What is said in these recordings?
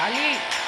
Ali!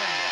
Nothing.